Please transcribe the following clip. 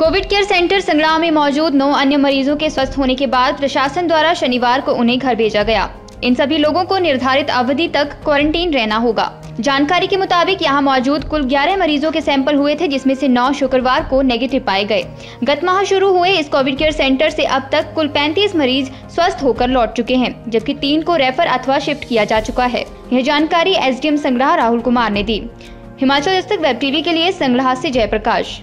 Covid care centre Sangra में मौजूद नौ अन्य मरीजों के स्वस्थ होने के बाद प्रशासन द्वारा शनिवार को उन्हें घर भेजा गया। इन सभी लोगों को निर्धारित अवधि तक क्वारंटीन रहना होगा। जानकारी के मुताबिक यहाँ मौजूद कुल 11 मरीजों के सैंपल हुए थे, जिसमें से 9 शुक्रवार को नेगेटिव पाए गए। गत माह शुरू हुए इस कोविड केयर सेंटर से अब तक कुल 35 मरीज़ स्वस्थ होकर लौट चुके हैं, जबकि तीन को रेफर अथवा शिफ्ट किया जा चुका है। यह जानकारी एसडीएम संग्रह राहुल कुमार ने दी। हिमाचल दस्तक वेब टीवी के लिए संग्रह से जयप्रकाश।